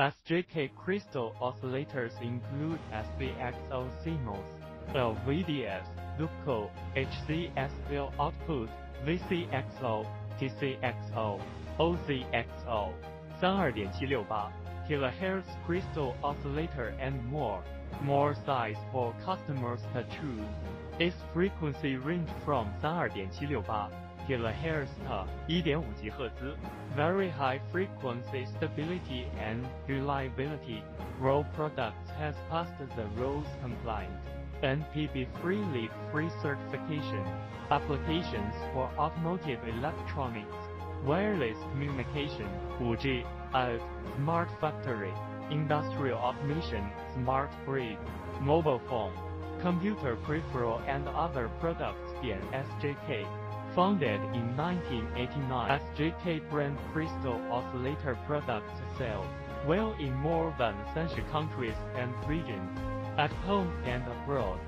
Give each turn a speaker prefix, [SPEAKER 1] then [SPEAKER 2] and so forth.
[SPEAKER 1] SJK crystal oscillators include SPXO CMOS, LVDS, LVPECL, HCSL output, VCXO, TCXO, OCXO, 32.768 kHz crystal oscillator and more. More size for customers to choose. Its frequency range from 32.768 kilohertz a 1.5吉赫兹 very high frequency stability and reliability. Raw products has passed the RoHS compliant. NPB free lead free certification. Applications for automotive electronics, wireless communication, 5G, IoT, smart factory, industrial automation, smart grid, mobile phone, computer peripheral and other products. SJK. Founded in 1989, SJK brand crystal oscillator products sell well in more than 30 countries and regions, at home and abroad.